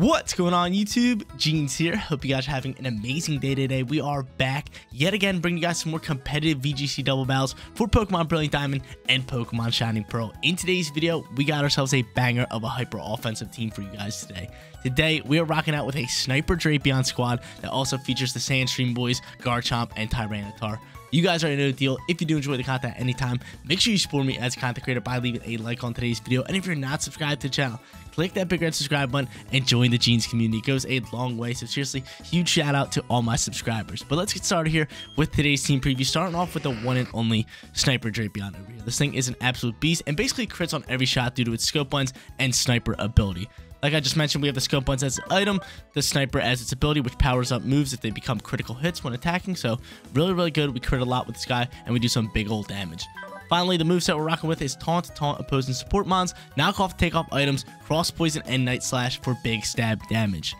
What's going on YouTube? Jeans here. Hope you guys are having an amazing day today. We are back yet again bringing you guys some more competitive VGC double battles for Pokemon Brilliant Diamond and Pokemon Shining Pearl. In today's video, we got ourselves a banger of a hyper offensive team for you guys today. Today, we are rocking out with a Sniper Drapion squad that also features the Sandstream Boys, Garchomp, and Tyranitar. You guys already know the deal. If you do enjoy the content anytime, make sure you support me as a content creator by leaving a like on today's video. And if you're not subscribed to the channel, click that big red subscribe button and join the Jeans community. It goes a long way. So seriously, huge shout out to all my subscribers. But let's get started here with today's team preview. Starting off with the one and only Sniper Drapion over here. This thing is an absolute beast and basically crits on every shot due to its scope lens and sniper ability. Like I just mentioned, we have the scope lens as an item, the sniper as its ability, which powers up moves if they become critical hits when attacking. So really, really good. We crit a lot with this guy, and we do some big old damage. Finally, the moveset we're rocking with is Taunt taunt opposing support mons, Knock Off take off items, Cross Poison, and Night Slash for big stab damage.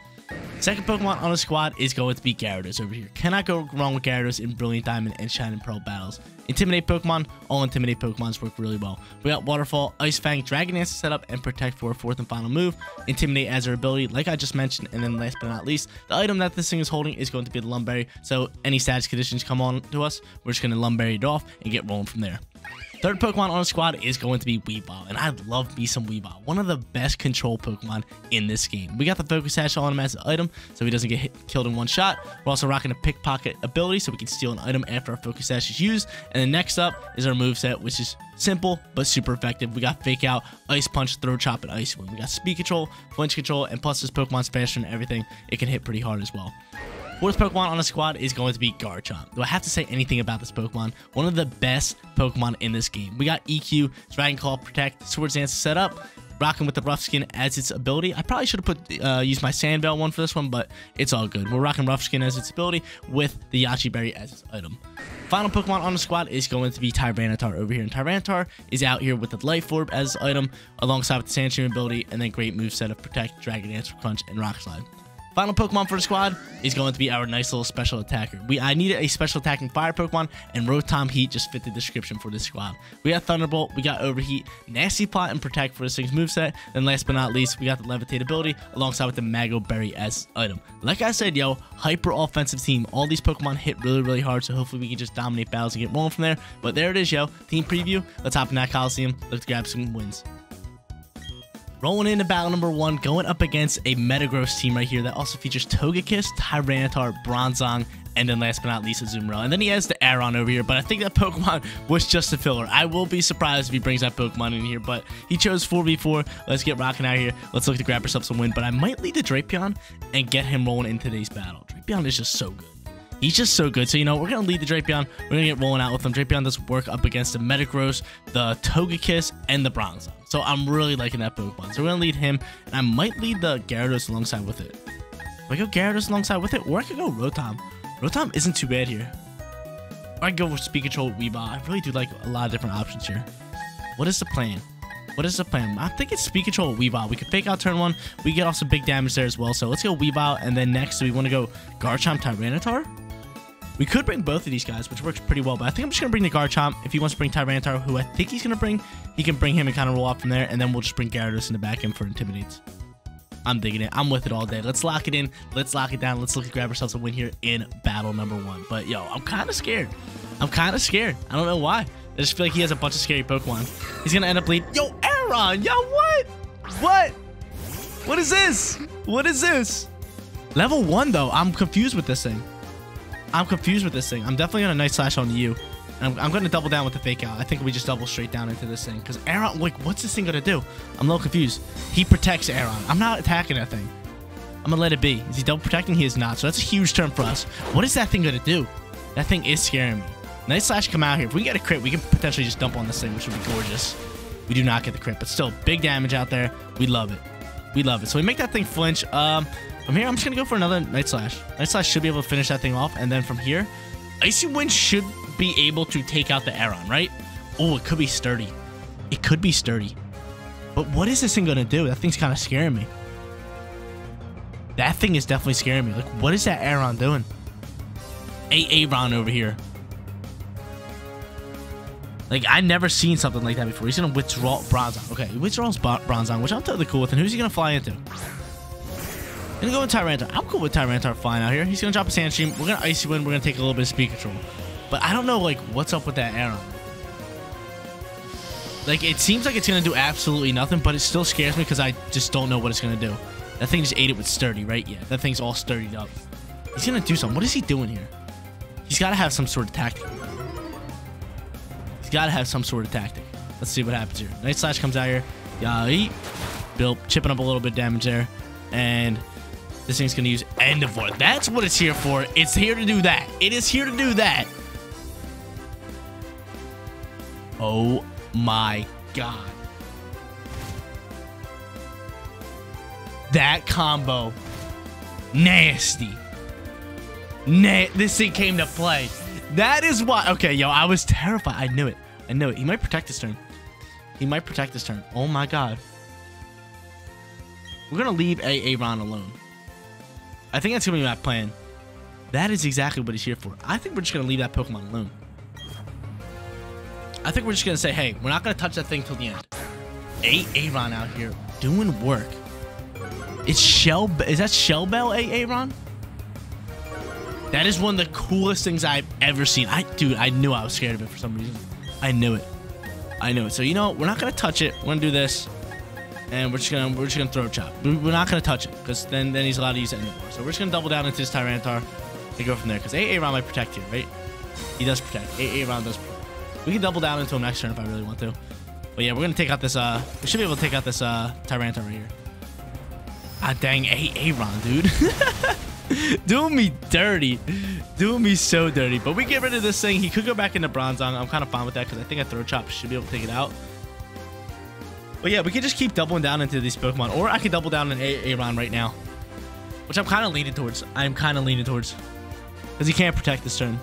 Second Pokemon on the squad is going to be Gyarados over here. Cannot go wrong with Gyarados in Brilliant Diamond and Shining Pearl battles. Intimidate Pokemon, all Intimidate Pokemons work really well. We got Waterfall, Ice Fang, Dragon Dance to set up, and Protect for our fourth and final move. Intimidate as our ability, like I just mentioned, and then last but not least, the item that this thing is holding is going to be the Lum Berry. So any status conditions come on to us, we're just going to Lum Berry it off and get rolling from there. Third Pokemon on the squad is going to be Weavile, and I love me some Weavile. One of the best control Pokemon in this game. We got the Focus Sash on him as an item, so he doesn't get hit, killed in one shot. We're also rocking a Pickpocket ability, so we can steal an item after our Focus Sash is used. And then next up is our move set, which is simple but super effective. We got Fake Out, Ice Punch, Throat Chop, and Icy Wind. We got Speed Control, Flinch Control, and plus this Pokemon's faster than everything. It can hit pretty hard as well. Fourth Pokemon on the squad is going to be Garchomp. Do I have to say anything about this Pokemon? One of the best Pokemon in this game. We got EQ, Dragon Claw, Protect, Swords Dance set up, rocking with the rough skin as its ability. I probably should have put uh, used my Sand Veil one for this one, but it's all good. We're rocking rough skin as its ability with the Yache Berry as its item. Final Pokemon on the squad is going to be Tyranitar over here. And Tyranitar is out here with the Life Orb as item, alongside with the Sandstream ability, and then great move set of Protect, Dragon Dance, Crunch, and Rock Slide. Final Pokemon for the squad is going to be our nice little special attacker. We I needed a special attacking fire Pokemon, and Rotom Heat just fit the description for this squad. We got Thunderbolt, we got Overheat, Nasty Plot, and Protect for the thing's moveset. And last but not least, we got the Levitate ability alongside with the Mago Berry as item. Like I said, yo, hyper offensive team. All these Pokemon hit really, really hard, so hopefully we can just dominate battles and get rolling from there. But there it is, yo. Team preview. Let's hop in that Coliseum. Let's grab some wins. Rolling into battle number one, going up against a Metagross team right here that also features Togekiss, Tyranitar, Bronzong, and then last but not least, Azumarill. And then he has the Aron over here, but I think that Pokemon was just a filler. I will be surprised if he brings that Pokemon in here, but he chose 4v4. Let's get rocking out here. Let's look to grab ourselves some win, but I might lead the Drapion and get him rolling in today's battle. Drapion is just so good. He's just so good. So, you know, we're going to lead the Drapion. We're going to get rolling out with him. Drapion does work up against the Metagross, the Togekiss, and the Bronzong. So I'm really liking that Pokemon. So we're going to lead him, and I might lead the Gyarados alongside with it. If I go Gyarados alongside with it, or I could go Rotom. Rotom isn't too bad here. Or I go with Speed Control Weavile. I really do like a lot of different options here. What is the plan? What is the plan? I think it's Speed Control with Weavile. We can fake out turn one. We get off some big damage there as well. So let's go Weavile, and then next we want to go Garchomp Tyranitar. We could bring both of these guys, which works pretty well, but I think I'm just going to bring the Garchomp. If he wants to bring Tyranitar, who I think he's going to bring, he can bring him and kind of roll off from there, and then we'll just bring Gyarados in the back end for Intimidates. I'm digging it. I'm with it all day. Let's lock it in. Let's lock it down. Let's look grab ourselves a win here in battle number one. But, yo, I'm kind of scared. I'm kind of scared. I don't know why. I just feel like he has a bunch of scary Pokemon. He's to end up leading. Yo, Aron. Yo, what? What? What is this? What is this? Level one, though. I'm confused with this thing. I'm confused with this thing. I'm definitely going to Night Slash on you. I'm, I'm going to double down with the Fake Out. I think we just double straight down into this thing. Because Aron, like, what's this thing going to do? I'm a little confused. He protects Aron. I'm not attacking that thing. I'm going to let it be. Is he double protecting? He is not. So that's a huge turn for us. What is that thing going to do? That thing is scaring me. Night Slash come out here. If we get a crit, we can potentially just dump on this thing, which would be gorgeous. We do not get the crit, but still, big damage out there. We love it. We love it. So we make that thing flinch. Um, from here, I'm just going to go for another Night Slash. Night Slash should be able to finish that thing off. And then from here, Icy Wind should be able to take out the Aron, right? Oh, it could be sturdy. It could be sturdy. But what is this thing going to do? That thing's kind of scaring me. That thing is definitely scaring me. Like, what is that Aron doing? A Aron over here. Like, I've never seen something like that before. He's going to withdraw Bronzong. Okay, he withdraws Bronzong, which I'm totally cool with. And who's he going to fly into? Gonna go with Tyranitar. I'm cool with Tyranitar flying out here. He's gonna drop a Sandstream. We're gonna Icy Wind. We're gonna take a little bit of speed control. But I don't know, like, what's up with that arrow. Like, it seems like it's gonna do absolutely nothing, but it still scares me because I just don't know what it's gonna do. That thing just ate it with Sturdy, right? Yeah, that thing's all sturdied up. He's gonna do something. What is he doing here? He's gotta have some sort of tactic. He's gotta have some sort of tactic. Let's see what happens here. Night Slash comes out here. Yeah, Bill chipping up a little bit damage there. And this thing's gonna use Endeavor. That's what it's here for. It's here to do that. It is here to do that. Oh my god. That combo. Nasty. Na this thing came to play. That is why. Okay, yo, I was terrified. I knew it. I knew it. He might protect this turn. He might protect this turn. Oh my god. We're gonna leave a Ron alone. I think that's gonna be my plan. That is exactly what he's here for. I think we're just gonna leave that Pokemon alone. I think we're just gonna say, hey, we're not gonna touch that thing till the end. A Aron out here doing work. It's Shell. Is that Shell Bell A Aron? That is one of the coolest things I've ever seen. I, dude, I knew I was scared of it for some reason. I knew it. I knew it. So you know, we're not gonna touch it. We're gonna do this, and we're just gonna we're just gonna throat chop. We're not gonna touch it because then then he's allowed to use it anymore. So we're just gonna double down into this Tyranitar and go from there. Because A Aron might protect here, right? He does protect. A Aron does. Protect. We can double down into him next turn if I really want to. But yeah, we're gonna take out this. Uh, we should be able to take out this uh Tyranitar right here. Ah dang, A Aron, dude. Doing me dirty. Doing me so dirty. But we get rid of this thing. He could go back into Bronzong. I'm kind of fine with that because I think a Throat Chop should be able to take it out. But yeah, we can just keep doubling down into these Pokemon. Or I could double down on Aron right now. Which I'm kind of leaning towards. I'm kind of leaning towards. Because he can't protect this turn.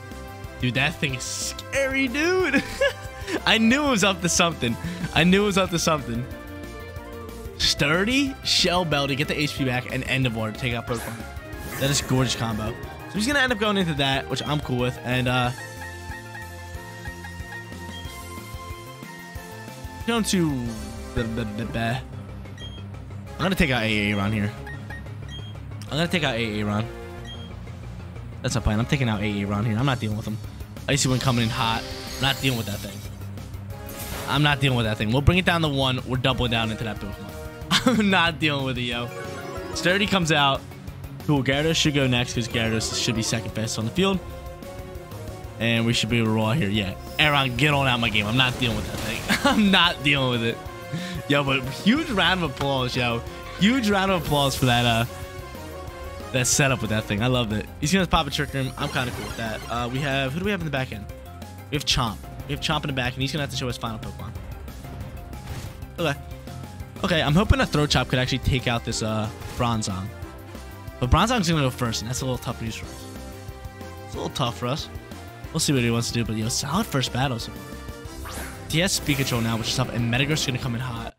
Dude, that thing is scary, dude. I knew it was up to something. I knew it was up to something. Sturdy, Shell Bell to get the HP back, and Endeavor to take out Pokemon. That is gorgeous combo. So he's gonna end up going into that, which I'm cool with, and uh going to I'm gonna take out AA Ron here. I'm gonna take out AA Ron. That's a plan. I'm taking out AA Ron here. I'm not dealing with him. Icy Wind coming in hot. I'm not dealing with that thing. I'm not dealing with that thing. We'll bring it down to one. We're doubling down into that Pokemon. I'm not dealing with it, yo. Sturdy comes out. Cool, Gyarados should go next because Gyarados should be second best on the field. And we should be able to roll here. Yeah, Aron, get on out my game. I'm not dealing with that thing. I'm not dealing with it. Yo, but huge round of applause, yo. Huge round of applause for that uh that setup with that thing. I love it. He's gonna pop a trick room. I'm kind of cool with that. Uh, we have who do we have in the back end? We have Chomp. We have Chomp in the back, and he's gonna have to show his final Pokemon. Okay. Okay, I'm hoping a Throat Chop could actually take out this uh Bronzong. But Bronzong's gonna go first, and that's a little tough news for us. It's a little tough for us. We'll see what he wants to do, but yo, solid first battle so Speed control now, which is tough, and Metagross is gonna come in hot.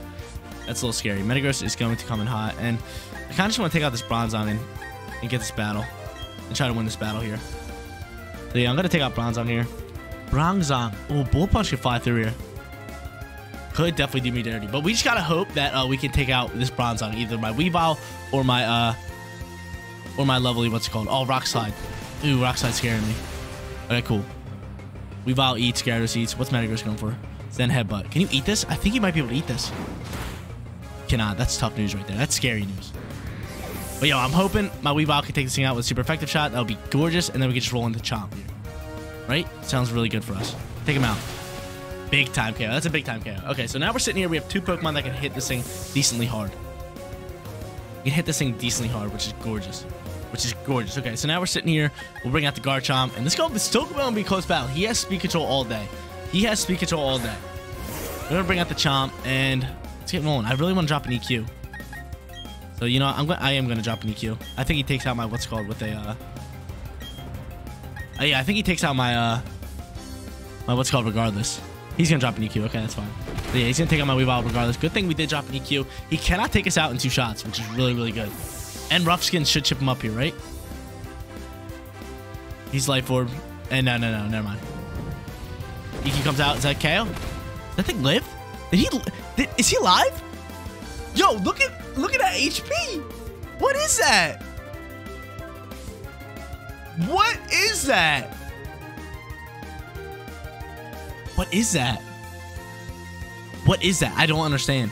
That's a little scary. Metagross is going to come in hot, and I kind of just want to take out this Bronzong and, and get this battle, and try to win this battle here. So yeah, I'm gonna take out Bronzong here. Bronzong. Oh, Bull Punch can fly through here. Could definitely do me dirty, but we just gotta hope that uh, we can take out this Bronzong, either my Weavile or my uh or my lovely, what's it called? Oh, Rock Slide. Ooh, Rock Slide scaring me. Okay, cool. Weavile eats, Gyarados eats. What's Metagross going for? Zen Headbutt. Can you eat this? I think you might be able to eat this. Cannot. That's tough news right there. That's scary news. But yo, I'm hoping my Weavile can take this thing out with a super effective shot. That'll be gorgeous, and then we can just roll into Chomp here. Right? Sounds really good for us. Take him out. Big time KO. That's a big time KO. Okay, so now we're sitting here. We have two Pokemon that can hit this thing decently hard. You can hit this thing decently hard, which is gorgeous which is gorgeous. Okay, so now we're sitting here. We'll bring out the Garchomp, and this go still going to be close battle. He has speed control all day. He has speed control all day. We're gonna bring out the Chomp, and let's get rolling. I really want to drop an EQ. So you know, I'm going. I am gonna drop an EQ. I think he takes out my what's called with a. Uh, uh, yeah, I think he takes out my uh, my what's called regardless. He's gonna drop an EQ. Okay, that's fine. But yeah, he's gonna take out my Weavile regardless. Good thing we did drop an EQ. He cannot take us out in two shots, which is really really good. And Rough Skin should chip him up here, right? He's Life Orb. And no, no, no, never mind. Iki comes out. Is that KO? That thing live? Did he? Did, is he alive? Yo, look at look at that HP. What is that? What is that? What is that? What is that? I don't understand.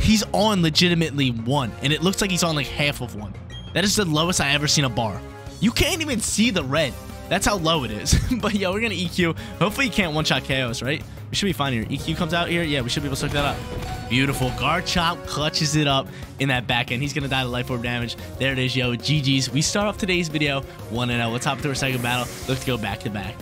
He's on legitimately one, and it looks like he's on like half of one. That is the lowest I ever seen a bar. You can't even see the red. That's how low it is. but yeah, we're gonna EQ. Hopefully you can't one-shot KOs, right? We should be fine here. EQ comes out here. Yeah, we should be able to suck that up. Beautiful. Garchomp clutches it up in that back end. He's gonna die to life orb damage. There it is, yo. GG's. We start off today's video 1-0. Let's hop into our second battle. Let's go back to back.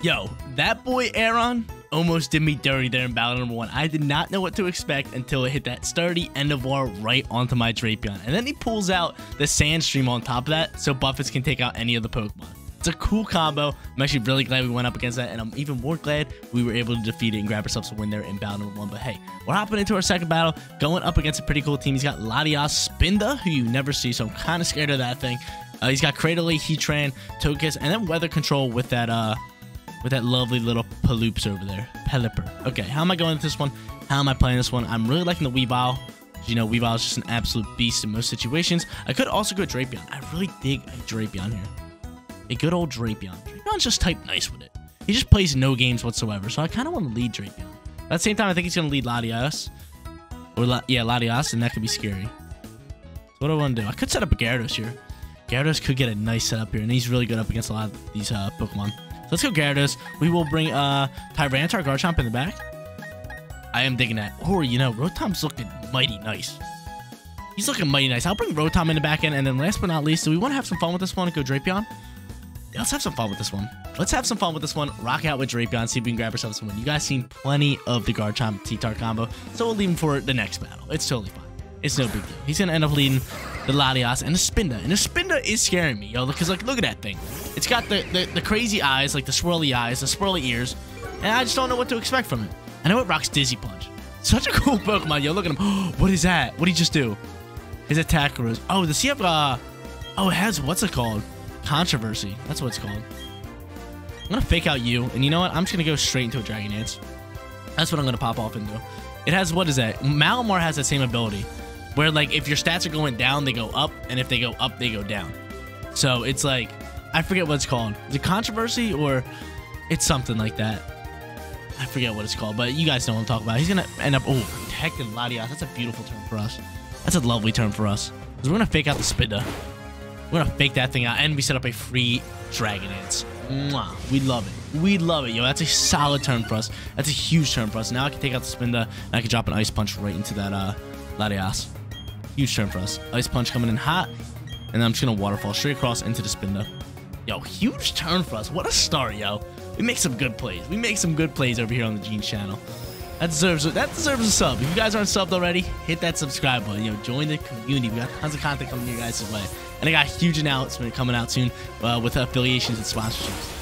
Yo, that boy Aron almost did me dirty there in battle number one. I did not know what to expect until it hit that sturdy Endeavor right onto my Drapion. And then he pulls out the Sand Stream on top of that so Buffets can take out any of the Pokemon. It's a cool combo. I'm actually really glad we went up against that, and I'm even more glad we were able to defeat it and grab ourselves a win there in battle number one. But hey, we're hopping into our second battle, going up against a pretty cool team. He's got Latias Spinda, who you never see, so I'm kind of scared of that thing. Uh, he's got Cradily, Heatran, Togekiss, and then Weather Control with that uh, with that lovely little Paloops over there. Pelipper. Okay, how am I going with this one? How am I playing this one? I'm really liking the Weavile. You know, Weavile is just an absolute beast in most situations. I could also go Drapion. I really dig a Drapion here. A good old Drapion. Drapion's just type nice with it. He just plays no games whatsoever, so I kind of want to lead Drapion. At the same time, I think he's going to lead Latias. Or, La yeah, Latias, and that could be scary. So what do I want to do? I could set up a Gyarados here. Gyarados could get a nice setup here, and he's really good up against a lot of these uh, Pokemon. So let's go Gyarados. We will bring uh, Tyranitar Garchomp in the back. I am digging that. Or, you know, Rotom's looking mighty nice. He's looking mighty nice. I'll bring Rotom in the back end. And then last but not least, do we want to have some fun with this one go Drapion? Yeah, let's have some fun with this one. Let's have some fun with this one. Rock out with Drapion, see if we can grab ourselves some win. You guys seen plenty of the Garchomp T-Tar combo, so we'll leave him for the next battle. It's totally fine. It's no big deal. He's going to end up leading the Latias and the Spinda. And the Spinda is scaring me, yo, because, like, look at that thing. It's got the, the, the crazy eyes, like the swirly eyes, the swirly ears, and I just don't know what to expect from it. I know it rocks Dizzy Punch. Such a cool Pokemon, yo. Look at him. what is that? What did he just do? His attack rose. Oh, does he have, uh... Oh, it has, what's it called? Controversy. That's what it's called. I'm to fake out you, and you know what? I'm just going to go straight into a Dragon Dance. That's what I'm going to pop off into. It has, what is that? Malamar has that same ability where like if your stats are going down, they go up, and if they go up, they go down. So it's like I forget what it's called. It controversy or it's something like that? I forget what it's called, but you guys know what I'm talking about. He's gonna end up oh protecting Latias. That's a beautiful turn for us. That's a lovely turn for us. Cause we're gonna fake out the Spinda. We're gonna fake that thing out, and we set up a free Dragon Dance. Mwah. We love it. We love it, yo. That's a solid turn for us. That's a huge turn for us. Now I can take out the Spinda, and I can drop an Ice Punch right into that uh, Latias. Huge turn for us. Ice Punch coming in hot. And I'm just going to Waterfall straight across into the Spinda. Yo, huge turn for us. What a start, yo. We make some good plays. We make some good plays over here on the Jeans channel. That deserves that deserves a sub. If you guys aren't subbed already, hit that subscribe button. Yo, join the community. We got tons of content coming your guys' way. And I got a huge announcement coming out soon uh, with affiliations and sponsorships.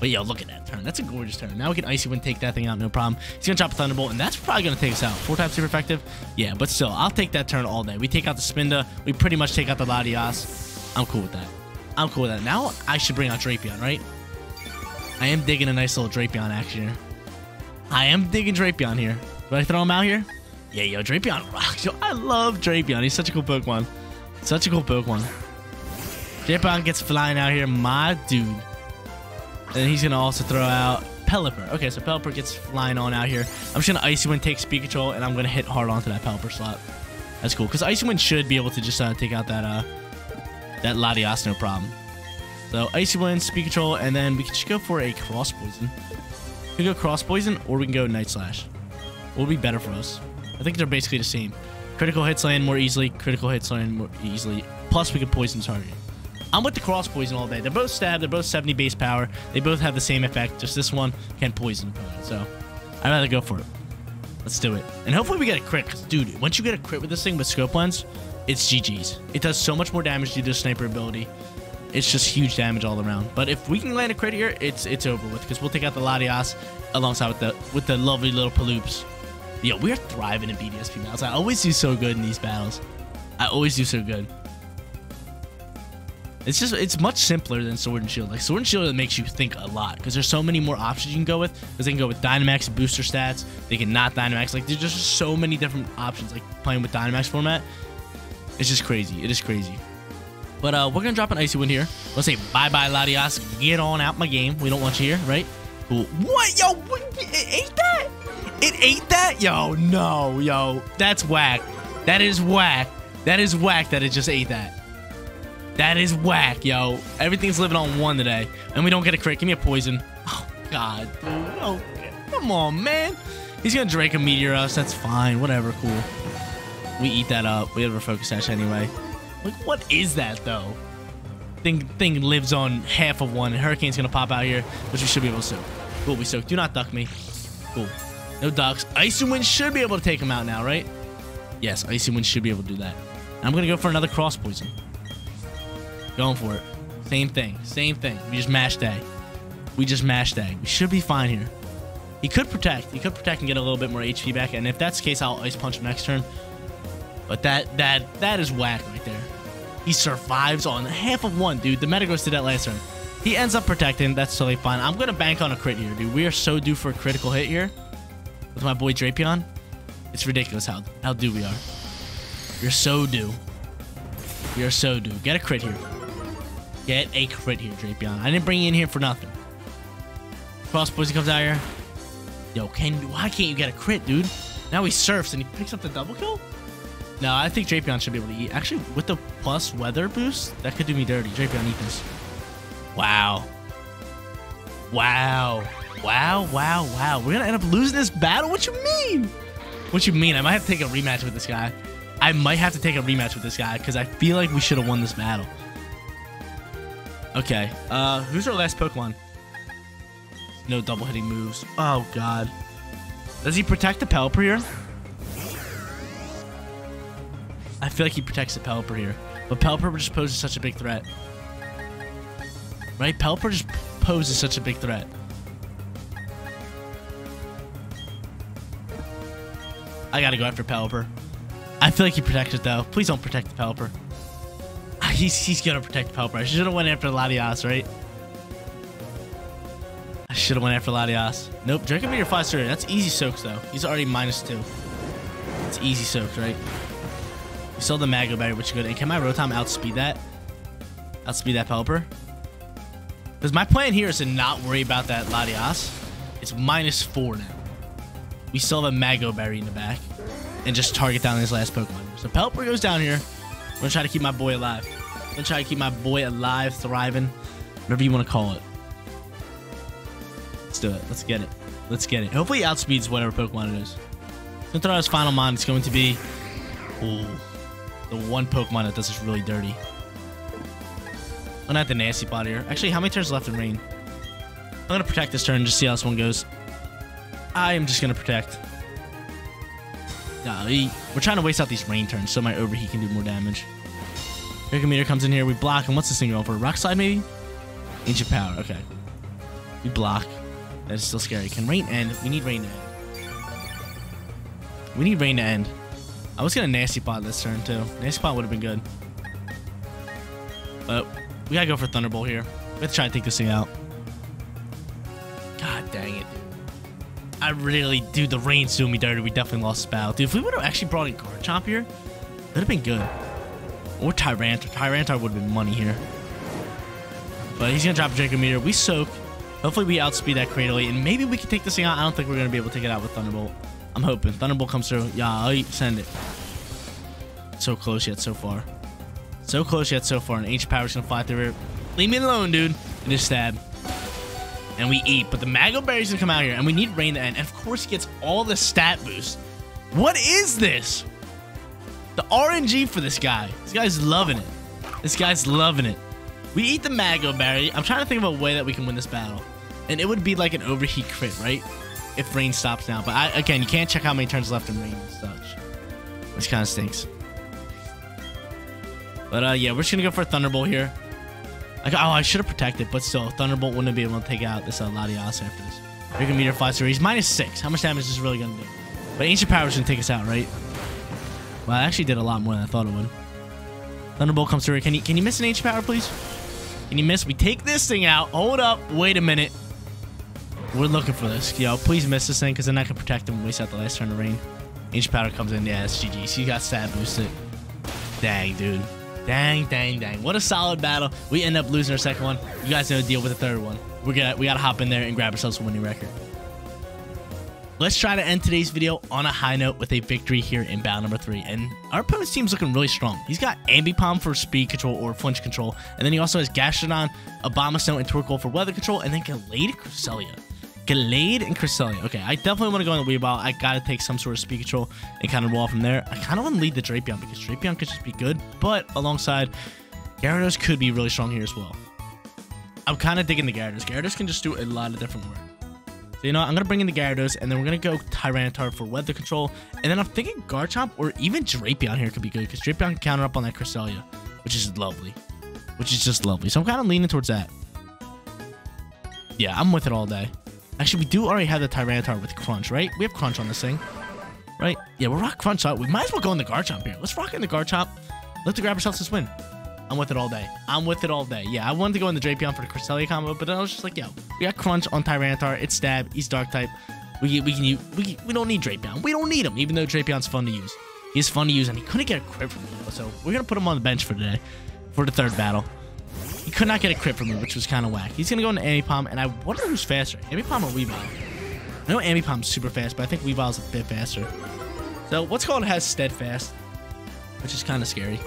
But yo, look at that turn. That's a gorgeous turn. Now we can Icy Wind take that thing out, no problem. He's going to drop a Thunderbolt, and that's probably going to take us out. Four times super effective? Yeah, but still, I'll take that turn all day. We take out the Spinda. We pretty much take out the Latias. I'm cool with that. I'm cool with that. Now I should bring out Drapion, right? I am digging a nice little Drapion action here. I am digging Drapion here. Do I throw him out here? Yeah, yo, Drapion rocks. Yo, I love Drapion. He's such a cool Pokemon. Such a cool Pokemon. Drapion gets flying out here. My dude. And he's going to also throw out Pelipper. Okay, so Pelipper gets flying on out here. I'm just going to Icy Wind, take speed control, and I'm going to hit hard onto that Pelipper slot. That's cool, because Icy Wind should be able to just uh, take out that uh, that Latias, no problem. So Icy Wind, speed control, and then we can just go for a Cross Poison. We can go Cross Poison, or we can go Night Slash. What would be better for us? I think they're basically the same. Critical hits land more easily, critical hits land more easily. Plus, we can poison target. I'm with the cross poison all day. They're both stab. They're both 70 base power. They both have the same effect. Just this one can poison. So I'd rather go for it. Let's do it. And hopefully we get a crit. Dude, once you get a crit with this thing with scope lens, it's GG's. It does so much more damage due to the sniper ability. It's just huge damage all around. But if we can land a crit here, it's it's over with. Because we'll take out the Latias alongside with the with the lovely little Paloops. Yo, we're thriving in BDSP battles. I always do so good in these battles. I always do so good. It's just it's much simpler than Sword and Shield. Like Sword and Shield it makes you think a lot because there's so many more options you can go with. Because they can go with Dynamax booster stats. They can not Dynamax. Like there's just so many different options. Like playing with Dynamax format, it's just crazy. It is crazy. But uh, we're gonna drop an icy wind here. Let's say bye bye Latias. Get on out my game. We don't want you here, right? Cool. What yo? What, it ate that? It ate that? Yo, no, yo. That's whack. That is whack. That is whack. That it just ate that. That is whack, yo. Everything's living on one today. And we don't get a crit. Give me a poison. Oh, God. Oh, come on, man. He's going to Draco Meteor us. That's fine. Whatever. Cool. We eat that up. We have a Focus Sash anyway. Like, what is that, though? Thing, thing lives on half of one. And Hurricane's to pop out here, which we should be able to soak. Cool, we soak. Do not duck me. Cool. No ducks. Icy Wind should be able to take him out now, right? Yes, Icy Wind should be able to do that. I'm to go for another Cross Poison. Going for it. Same thing. Same thing. We just mashed A. We just mashed A. We should be fine here. He could protect. He could protect and get a little bit more HP back. And if that's the case, I'll Ice Punch him next turn. But that that that is whack right there. He survives on half of one, dude. The Metagross did that last turn. He ends up protecting. That's totally fine. I'm going to bank on a crit here, dude. We are so due for a critical hit here with my boy Drapion. It's ridiculous how, how due we are. You're so due. You're so due. Get a crit here. Get a crit here, Drapion. I didn't bring you in here for nothing. Cross Poison comes out here. Yo, can why can't you get a crit, dude? Now he surfs and he picks up the double kill? No, I think Drapion should be able to eat. Actually, with the plus weather boost, that could do me dirty. Drapion, eat this. Wow. Wow. Wow, wow, wow. We're going to end up losing this battle? What you mean? What you mean? I might have to take a rematch with this guy. I might have to take a rematch with this guy because I feel like we should have won this battle. Okay. Uh, who's our last Pokemon? No double hitting moves. Oh, God. Does he protect the Pelipper here? I feel like he protects the Pelipper here. But Pelipper just poses such a big threat. Right? Pelipper just poses such a big threat. I gotta go after Pelipper. I feel like he protects it though. Please don't protect the Pelipper. Ah, he's, he's gonna protect the Pelipper. I should have went after Latias, right? I should have went after Latias. Nope, Draco Meteor flies. That's easy soaks though. He's already minus two. It's easy soaks, right? We still the Mago Berry, which is good. And can my Rotom outspeed that? Outspeed that Pelipper? Because my plan here is to not worry about that Latias. It's minus four now. We still have a Mago Berry in the back. And just target down his last Pokemon. So Pelipper goes down here. I'm going to try to keep my boy alive. I'm going to try to keep my boy alive, thriving. Whatever you want to call it. Let's do it. Let's get it. Let's get it. Hopefully outspeeds whatever Pokemon it is. Going to throw out his final mon. It's going to be... Ooh, the one Pokemon that does this really dirty. I'm not the nasty pot here. Actually, how many turns left in rain? I'm to protect this turn and just see how this one goes. I am just to protect. Nah, we, are trying to waste out these rain turns so my overheat can do more damage. Meteor comes in here. We block him. What's this thing going for? Rock Slide, maybe? Ancient Power. Okay. We block. That is still scary. Can rain end? We need rain to end. We need rain to end. I was to Nasty Pot this turn, too. Nasty Pot would have been good. But we got to go for Thunderbolt here. To try to take this thing out. God dang it. I really, dude, the rain's doing me dirty. We definitely lost Spout. Dude, if we would have actually brought in Garchomp here, that'd have been good. Or Tyranitar. Tyranitar would have been money here. But he's to drop Draco Meteor. We soak. Hopefully we outspeed that Cradily, and maybe we can take this thing out. I don't think we're to be able to take it out with Thunderbolt. I'm hoping. Thunderbolt comes through. Yeah, I'll send it. So close yet so far. So close yet so far. And H Power's to fly through here. Leave me alone, dude. And just stab. And we eat. But the Mago Berry's to come out here. And we need Rain to end. And of course, he gets all the stat boost. What is this? The RNG for this guy. This guy's loving it. This guy's loving it. We eat the Mago Berry. I'm trying to think of a way that we can win this battle. And it would be like an overheat crit, right? If rain stops now. But I, again, you can't check how many turns left in rain and such. Which kind of stinks. But uh, yeah, we're just to go for a Thunderbolt here. Like, oh, I should have protected, but still, Thunderbolt wouldn't be able to take out this uh, Latias after this. Draco Meteor flies through. He's minus six. How much damage is this really to do? But Ancient Power is going to take us out, right? Well, I actually did a lot more than I thought it would. Thunderbolt comes through. Can you, can you miss an Ancient Power, please? Can you miss? We take this thing out. Hold up. Wait a minute. We're looking for this. Yo, please miss this thing because then I can protect him and waste out the last turn of rain. Ancient Power comes in. Yeah, it's GG. So you got stat boosted. Dang, dude. Dang, dang, dang. What a solid battle. We end up losing our second one. You guys know the deal with the third one. We're gonna we gotta hop in there and grab ourselves a winning record. Let's try to end today's video on a high note with a victory here in battle number three. And our opponent's team's looking really strong. He's got Ambipom for speed control or flinch control. And then he also has Gastrodon, Abomasnow, and Torkoal for weather control. And then Gallade Cresselia. Gallade and Cresselia. Okay, I definitely want to go on the Weavile. I gotta take some sort of speed control and kind of roll from there. I kind of want to lead the Drapion because Drapion could just be good. But alongside, Gyarados could be really strong here as well. I'm kind of digging the Gyarados. Gyarados can just do a lot of different work. So, you know, I'm going to bring in the Gyarados, and then we're going to go Tyranitar for weather control. And then I'm thinking Garchomp or even Drapion here could be good, because Drapion can counter up on that Cresselia, which is lovely. Which is just lovely. So I'm kind of leaning towards that. Yeah, I'm with it all day. Actually, we do already have the Tyranitar with Crunch, right? We have Crunch on this thing. Right? Yeah, we'll rock Crunch out. We might as well go in the Garchomp here. Let's rock in the Garchomp. Let's grab ourselves this win. I'm with it all day. I'm with it all day. Yeah, I wanted to go in the Drapion for the Cresselia combo, but then I was just like, yo, we got Crunch on Tyranitar. It's Stab. He's Dark type. We, we can use, we, we don't need Drapion. We don't need him, even though Drapion's fun to use. He's fun to use, and he couldn't get a crit from me, so we're going to put him on the bench for today, for the third battle. He could not get a crit from me, which was kind of whack. He's going to go into Ambipom, and I wonder who's faster, Ambipom or Weavile. I know Ambipom's super fast, but I think Weavile's a bit faster. So what's called has Steadfast, which is kind of scary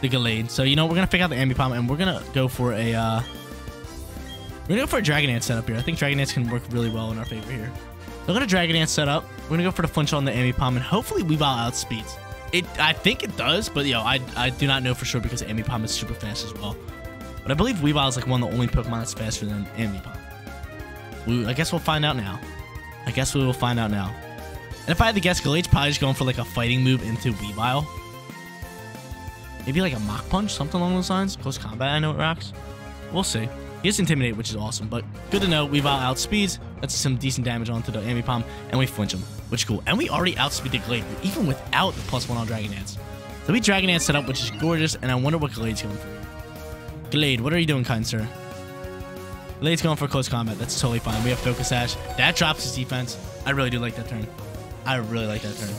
the Gallade. So, you know, we're going to pick out the Ambipom and we're going to go for a, uh, we're going to go for a Dragon Dance setup here. I think Dragon Dance can work really well in our favor here. So I'm going to Dragon Dance setup. We're going to go for the flinch on the Ambipom and hopefully Weavile outspeeds. It, I think it does, but, yo, I, I do not know for sure because Ambipom is super fast as well. But I believe Weavile is like one of the only Pokemon that's faster than Ambipom. We, I guess we'll find out now. I guess we will find out now. And if I had to guess, Gallade's probably just going for like a fighting move into Weavile. Maybe like a Mach Punch, something along those lines. Close combat, I know it rocks. We'll see. He has Intimidate, which is awesome, but good to know. Weavile outspeeds. That's some decent damage onto the Ambipom, and we flinch him, which is cool. And we already outspeed the Glade, even without the plus one on Dragon Dance. So we Dragon Dance set up, which is gorgeous, and I wonder what Glade's going for. Glade, what are you doing, kind sir? Glade's going for close combat. That's totally fine. We have Focus Sash. That drops his defense. I really do like that turn. I really like that turn.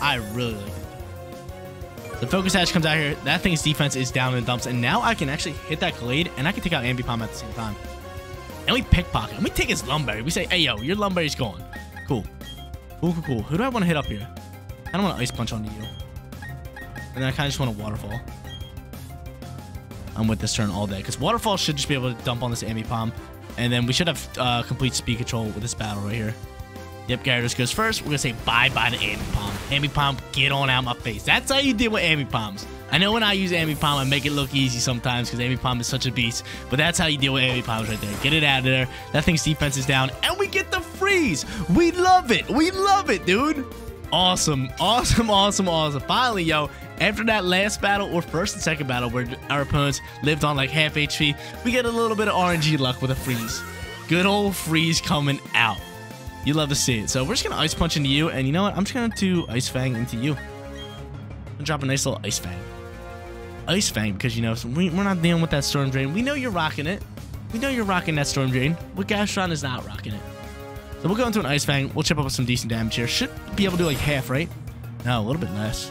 I really like that. The Focus Sash comes out here. That thing's defense is down in the dumps. And now I can actually hit that Glade, and I can take out Ambipom at the same time. And we pickpocket. And we take his Lum Berry. We say, hey, yo, your Lum Berry's gone. Cool. Cool, cool, cool. Who do I want to hit up here? I don't want to Ice Punch onto you. And then I kind of just want a Waterfall. I'm with this turn all day. Because Waterfall should just be able to dump on this Ambipom. And then we should have uh, complete speed control with this battle right here. Yep, Gyarados goes first. We're going to say bye-bye to Ambipom. Ambipom, get on out my face. That's how you deal with Ambipoms. I know when I use Ambipom, I make it look easy sometimes because Ambipom is such a beast. But that's how you deal with Ambipoms right there. Get it out of there. That thing's defense is down. And we get the freeze. We love it. We love it, dude. Awesome. Awesome, awesome, awesome. Finally, yo, after that last battle or first and second battle where our opponents lived on like half HP, we get a little bit of RNG luck with a freeze. Good old freeze coming out. You love to see it. So we're just going to Ice Punch into you. And you know what? I'm just going to do Ice Fang into you. Drop a nice little Ice Fang. Ice Fang because, you know, we, are not dealing with that Storm Drain. We know you're rocking it. We know you're rocking that Storm Drain. But Gastron is not rocking it. So we'll go into an Ice Fang. We'll chip up with some decent damage here. Should be able to do like half, right? No, a little bit less.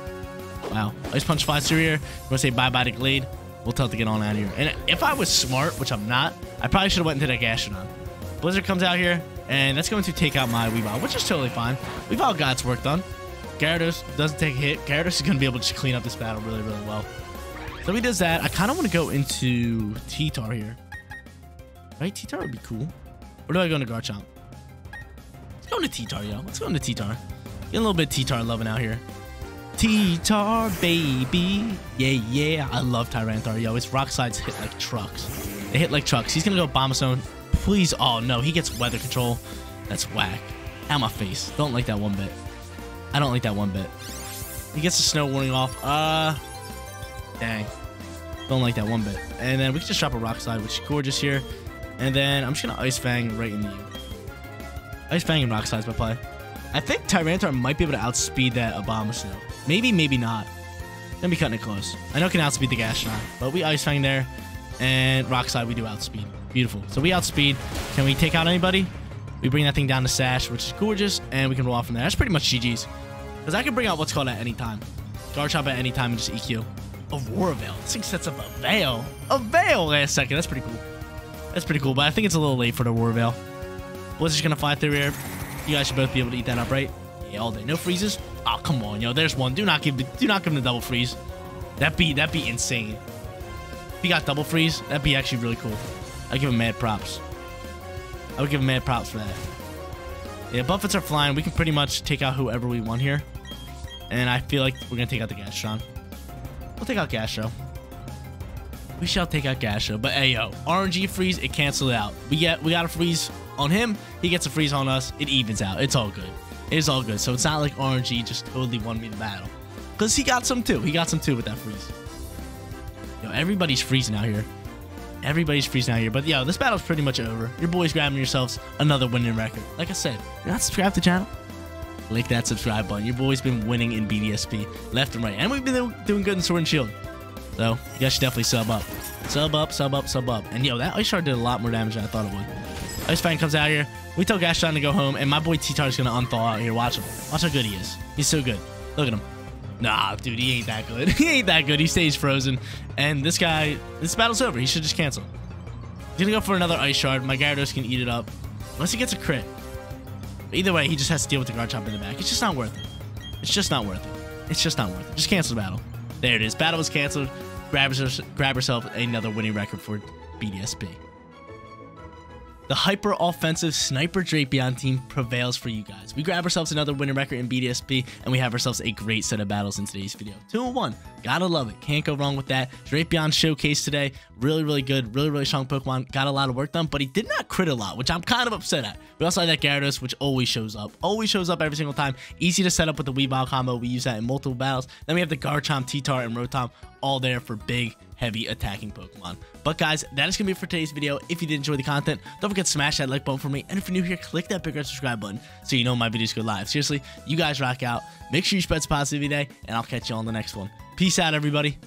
Wow. Ice Punch flies through here. We're going to say bye-bye to Glade. We'll tell it to get on out of here. And if I was smart, which I'm not, I probably should have went into that Gastrodon. Blizzard comes out here. And that's going to take out my Weavile, which is totally fine. Weavile got its work done. Gyarados doesn't take a hit. Gyarados is going to be able to just clean up this battle really, really well. So he does that. I kind of want to go into T-Tar here. Right? T-Tar would be cool. Or do I go into Garchomp? Let's go into T-Tar, yo. Let's go into T-Tar. Get a little bit T-Tar loving out here. T-Tar, baby. Yeah, yeah. I love Tyranitar, yo. Its rock slides hit like trucks. They hit like trucks. He's going to go Bombazone Please. Oh, no. He gets weather control. That's whack. Out my face. Don't like that one bit. I don't like that one bit. He gets the snow warning off. Uh, dang. Don't like that one bit. And then we can just drop a rock slide, which is gorgeous here. And then I'm just going to Ice Fang right into you. Ice Fang and rock slides by play. I think Tyranitar might be able to outspeed that Abomasnow. Maybe, maybe not. Gonna be cutting it close. I know it can outspeed the Gastrodon, but we Ice Fang there. And Rock Slide, we do outspeed. Beautiful. So we outspeed. Can we take out anybody? We bring that thing down to Sash, which is gorgeous, and we can roll off from there. That's pretty much GG's. Because I can bring out what's called at any time. Garchomp at any time and just EQ. Aurora Veil. This thing sets up a Veil. A Veil last second. That's pretty cool. That's pretty cool, but I think it's a little late for the Aurora Veil. Going to fly through here. You guys should both be able to eat that up, right? Yeah, all day. No freezes? Oh, come on, yo. There's one. Do not give do not give him the double freeze. That'd be that'd be insane. If he got double freeze, that'd be actually really cool. I'd give him mad props. I would give him mad props for that. Yeah, Buffets are flying. We can pretty much take out whoever we want here. And I feel like we're going to take out the Gastron. We'll take out Gastro. We shall take out Gastro. But hey, yo, RNG freeze, it canceled out. We get we got a freeze on him. He gets a freeze on us. It evens out. It's all good. It is all good. So it's not like RNG just totally won me the battle. Because he got some too. He got some too with that freeze. Yo, everybody's freezing out here. Everybody's freezing out here. But yo, this battle's pretty much over. Your boys grabbing yourselves another winning record. Like I said, you're not subscribed to the channel? Click that subscribe button. Your boy's been winning in BDSP left and right. And we've been doing good in Sword and Shield. So you guys should definitely sub up. Sub up, sub up, sub up. And yo, that Ice Shard did a lot more damage than I thought it would. Ice Fang comes out here. We tell Gastron to go home, and my boy T-Tar is going to unthaw out here. Watch him. Watch how good he is. He's so good. Look at him. Nah, dude, he ain't that good. he ain't that good. He stays frozen. And this guy, this battle's over. He should just cancel. He's gonna go for another Ice Shard. My Gyarados can eat it up. Unless he gets a crit. But either way, he just has to deal with the Garchomp in the back. It's just not worth it. It's just not worth it. It's just not worth it. Just cancel the battle. There it is. Battle was canceled. Grab, grab yourself another winning record for BDSP. The hyper offensive Sniper Drapion team prevails for you guys. We grab ourselves another winning record in BDSP, and we have ourselves a great set of battles in today's video. 2 and 1. Gotta love it. Can't go wrong with that. Drapion showcase today. Really, really good. Really, really strong Pokemon. Got a lot of work done, but he did not crit a lot, which I'm kind of upset at. We also had that Gyarados, which always shows up. Always shows up every single time. Easy to set up with the Weavile combo. We use that in multiple battles. Then we have the Garchomp, T-Tar, and Rotom all there for big heavy attacking Pokemon. But guys, that is going to be it for today's video. If you did enjoy the content, don't forget to smash that like button for me. And if you're new here, click that big red subscribe button so you know my videos go live. Seriously, you guys rock out. Make sure you spread some positivity today, and I'll catch you all on the next one. Peace out, everybody.